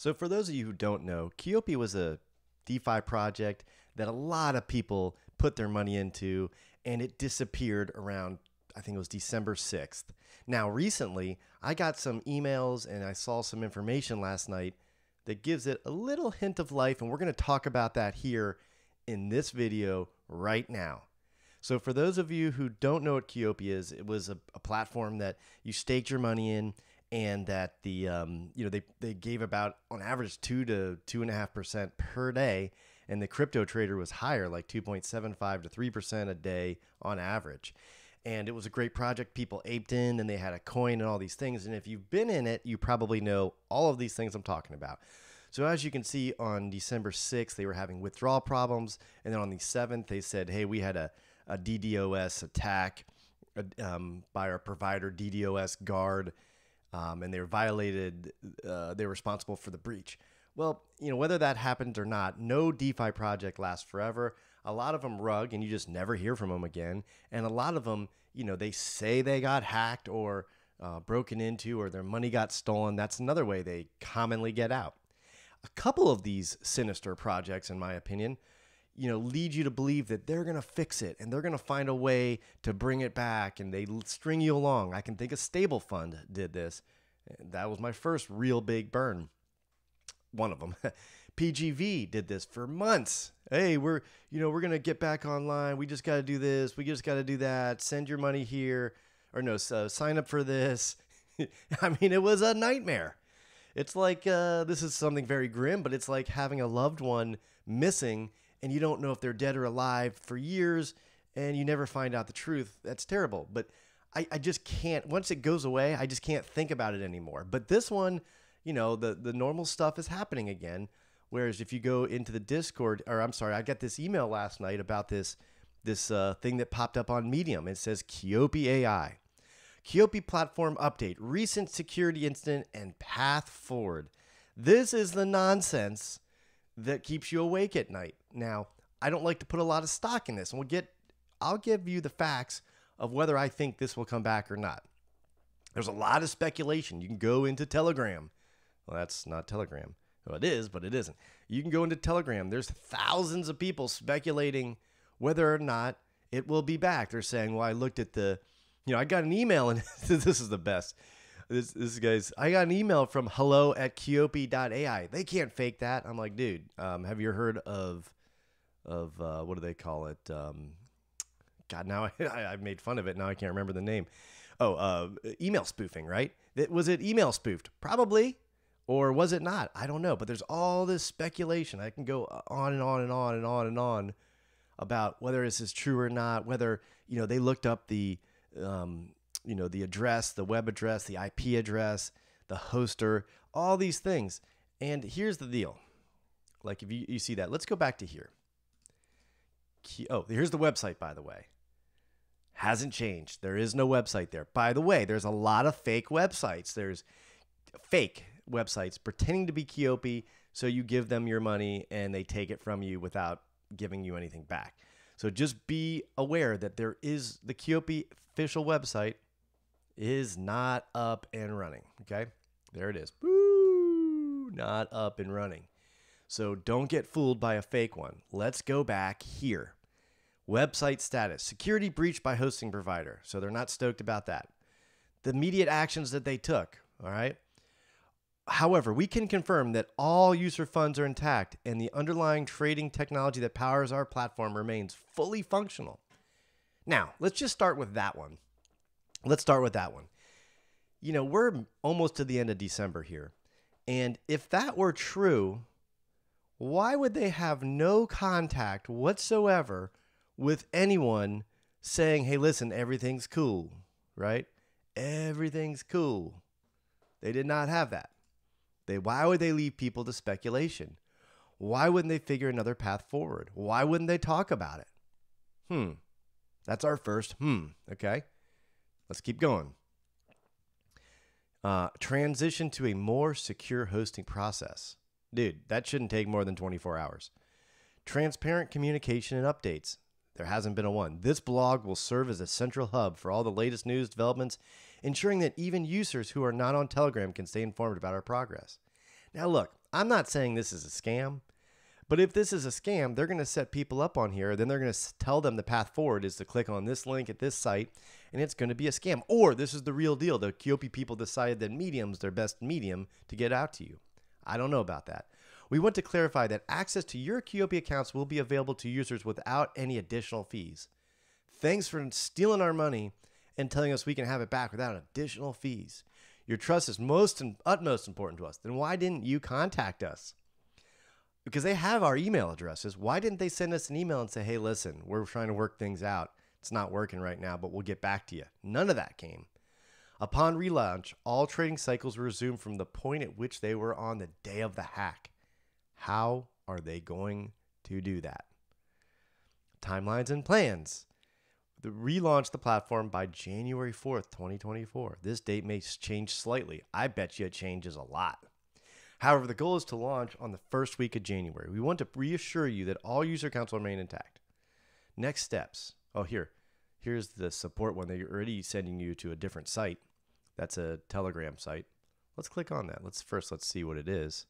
So, for those of you who don't know, Quopi was a DeFi project that a lot of people put their money into, and it disappeared around, I think it was December 6th. Now, recently, I got some emails and I saw some information last night that gives it a little hint of life, and we're going to talk about that here in this video right now. So, for those of you who don't know what Quopi is, it was a, a platform that you staked your money in and that the um, you know they they gave about on average two to two and a half percent per day, and the crypto trader was higher, like two point seven five to three percent a day on average. And it was a great project. People aped in, and they had a coin and all these things. And if you've been in it, you probably know all of these things I'm talking about. So as you can see, on December 6th, they were having withdrawal problems, and then on the 7th, they said, "Hey, we had a, a DDoS attack um, by our provider, DDoS Guard." Um, and they were violated. Uh, they were responsible for the breach. Well, you know whether that happened or not, no DeFi project lasts forever. A lot of them rug, and you just never hear from them again. And a lot of them, you know, they say they got hacked or uh, broken into, or their money got stolen. That's another way they commonly get out. A couple of these sinister projects, in my opinion, you know, lead you to believe that they're going to fix it and they're going to find a way to bring it back and they string you along. I can think a stable fund did this. That was my first real big burn. One of them. PGV did this for months. Hey, we're, you know, we're going to get back online. We just got to do this. We just got to do that. Send your money here or no, so sign up for this. I mean, it was a nightmare. It's like uh, this is something very grim, but it's like having a loved one missing and you don't know if they're dead or alive for years and you never find out the truth. That's terrible. But I, I just can't, once it goes away, I just can't think about it anymore. But this one, you know, the, the normal stuff is happening again. Whereas if you go into the Discord, or I'm sorry, I got this email last night about this this uh, thing that popped up on Medium. It says Quopi AI. Quopi platform update, recent security incident, and path forward. This is the nonsense that keeps you awake at night. Now, I don't like to put a lot of stock in this, and we'll get I'll give you the facts of whether I think this will come back or not. There's a lot of speculation. You can go into Telegram. Well, that's not Telegram. Well, it is, but it isn't. You can go into Telegram. There's thousands of people speculating whether or not it will be back. They're saying, well, I looked at the, you know, I got an email, and this is the best. This, this guy's, I got an email from hello at Quopi.ai. They can't fake that. I'm like, dude, um, have you heard of of uh, what do they call it? Um, God, now I, I made fun of it. Now I can't remember the name. Oh, uh, email spoofing, right? Was it email spoofed? Probably. Or was it not? I don't know. But there's all this speculation. I can go on and on and on and on and on about whether this is true or not. Whether you know they looked up the um, you know the address, the web address, the IP address, the hoster, all these things. And here's the deal. Like if you, you see that, let's go back to here. Oh, here's the website, by the way. Hasn't changed. There is no website there. By the way, there's a lot of fake websites. There's fake websites pretending to be Quopi, so you give them your money and they take it from you without giving you anything back. So just be aware that there is the Quopi official website is not up and running. Okay, there it is. Boo, not up and running. So don't get fooled by a fake one. Let's go back here. Website status security breach by hosting provider. So they're not stoked about that. The immediate actions that they took. All right. However, we can confirm that all user funds are intact and the underlying trading technology that powers our platform remains fully functional. Now, let's just start with that one. Let's start with that one. You know, we're almost to the end of December here. And if that were true, why would they have no contact whatsoever with anyone saying, hey, listen, everything's cool, right? Everything's cool. They did not have that. They, why would they leave people to speculation? Why wouldn't they figure another path forward? Why wouldn't they talk about it? Hmm. That's our first hmm. Okay. Let's keep going. Uh, transition to a more secure hosting process. Dude, that shouldn't take more than 24 hours. Transparent communication and updates. There hasn't been a one. This blog will serve as a central hub for all the latest news developments, ensuring that even users who are not on Telegram can stay informed about our progress. Now, look, I'm not saying this is a scam, but if this is a scam, they're going to set people up on here. Then they're going to tell them the path forward is to click on this link at this site, and it's going to be a scam. Or this is the real deal. The Quopi people decided that Medium's their best medium to get out to you. I don't know about that. We want to clarify that access to your Quopi accounts will be available to users without any additional fees. Thanks for stealing our money and telling us we can have it back without additional fees. Your trust is most and utmost important to us. Then why didn't you contact us? Because they have our email addresses. Why didn't they send us an email and say, hey, listen, we're trying to work things out. It's not working right now, but we'll get back to you. None of that came. Upon relaunch, all trading cycles resumed from the point at which they were on the day of the hack. How are they going to do that? Timelines and plans. The relaunch the platform by January 4th, 2024. This date may change slightly. I bet you it changes a lot. However, the goal is to launch on the first week of January. We want to reassure you that all user accounts will remain intact. Next steps. Oh, here. Here's the support one. They're already sending you to a different site. That's a Telegram site. Let's click on that. Let's first let's see what it is.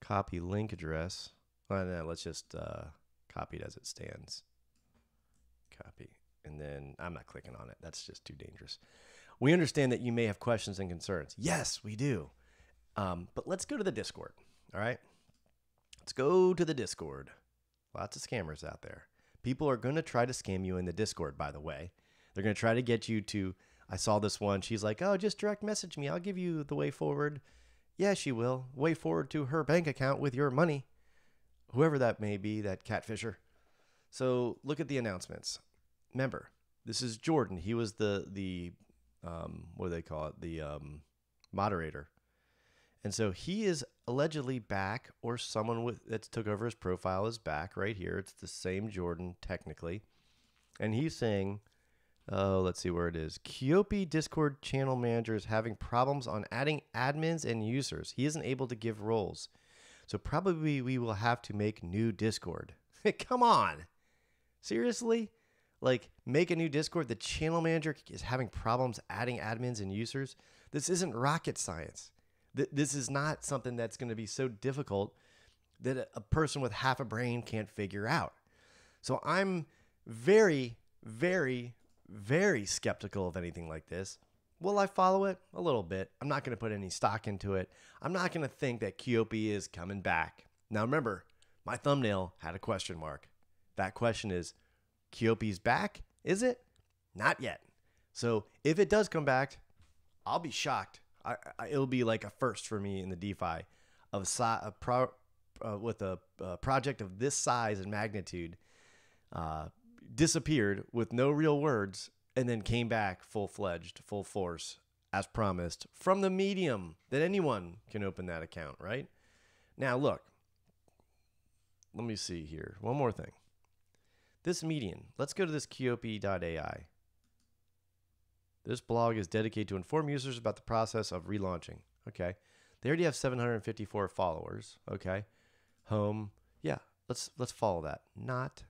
Copy link address. Oh, no, let's just uh, copy it as it stands. Copy and then I'm not clicking on it. That's just too dangerous. We understand that you may have questions and concerns. Yes, we do. Um, but let's go to the Discord. All right. Let's go to the Discord. Lots of scammers out there. People are going to try to scam you in the Discord, by the way. They're going to try to get you to. I saw this one. She's like, oh, just direct message me. I'll give you the way forward. Yeah, she will. Way forward to her bank account with your money. Whoever that may be, that catfisher. So look at the announcements remember, this is Jordan. He was the the um, what do they call it? The um, moderator. And so he is allegedly back, or someone with that took over his profile is back right here. It's the same Jordan technically, and he's saying, "Oh, let's see where it is." Quopi Discord channel manager is having problems on adding admins and users. He isn't able to give roles, so probably we will have to make new Discord. Come on, seriously? like make a new Discord. The channel manager is having problems adding admins and users. This isn't rocket science. This is not something that's going to be so difficult that a person with half a brain can't figure out. So I'm very, very, very skeptical of anything like this. Will I follow it? A little bit. I'm not going to put any stock into it. I'm not going to think that Quopi is coming back. Now remember, my thumbnail had a question mark. That question is Quopi's back, is it? Not yet. So if it does come back, I'll be shocked. I, I, it'll be like a first for me in the DeFi of a pro, uh, with a, a, project of this size and magnitude uh, disappeared with no real words and then came back full fledged, full force as promised from the medium that anyone can open that account, right? Now, look, let me see here. One more thing. This median, let's go to this Quopi.ai. This blog is dedicated to inform users about the process of relaunching. Okay. They already have 754 followers. Okay. Home. Yeah. Let's let's follow that. Not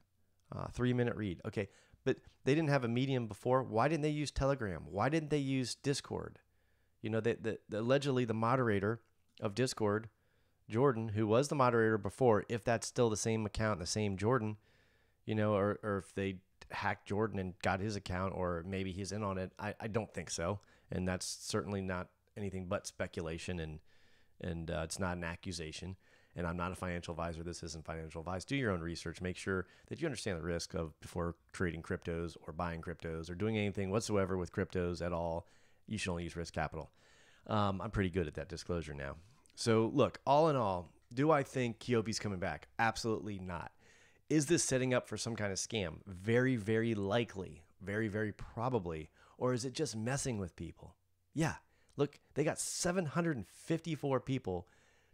uh, three minute read. Okay. But they didn't have a medium before. Why didn't they use Telegram? Why didn't they use Discord? You know, the, the, allegedly the moderator of Discord, Jordan, who was the moderator before, if that's still the same account, the same Jordan, you know, or, or if they hacked Jordan and got his account, or maybe he's in on it. I, I don't think so. And that's certainly not anything but speculation, and, and uh, it's not an accusation. And I'm not a financial advisor. This isn't financial advice. Do your own research. Make sure that you understand the risk of before trading cryptos or buying cryptos or doing anything whatsoever with cryptos at all. You should only use risk capital. Um, I'm pretty good at that disclosure now. So, look, all in all, do I think Quopi's coming back? Absolutely not. Is this setting up for some kind of scam? Very, very likely. Very, very probably. Or is it just messing with people? Yeah. Look, they got 754 people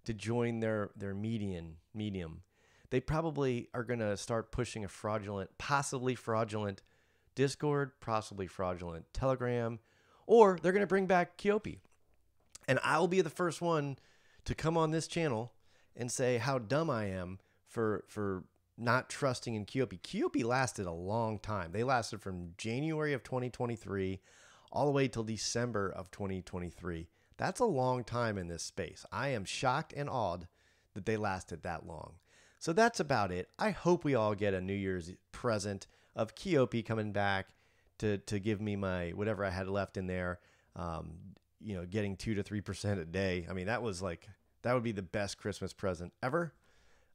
to join their their median medium. They probably are going to start pushing a fraudulent, possibly fraudulent Discord, possibly fraudulent Telegram, or they're going to bring back Quopi. And I'll be the first one to come on this channel and say how dumb I am for for not trusting in Quopi. Quopi lasted a long time. They lasted from January of 2023 all the way till December of 2023. That's a long time in this space. I am shocked and awed that they lasted that long. So that's about it. I hope we all get a New Year's present of Quopi coming back to to give me my whatever I had left in there. Um, you know, getting two to three percent a day. I mean, that was like that would be the best Christmas present ever.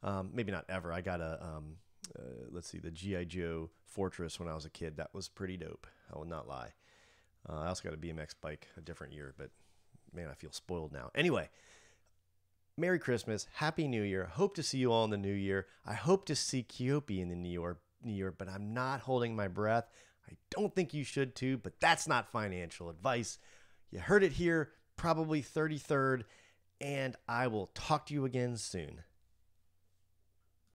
Um, maybe not ever. I got a um, uh, let's see, the GI Joe Fortress when I was a kid. That was pretty dope. I will not lie. Uh, I also got a BMX bike a different year, but man, I feel spoiled now. Anyway, Merry Christmas, Happy New Year. Hope to see you all in the new year. I hope to see Quopi in the New Year, New Year, but I'm not holding my breath. I don't think you should too, but that's not financial advice. You heard it here, probably 33rd, and I will talk to you again soon.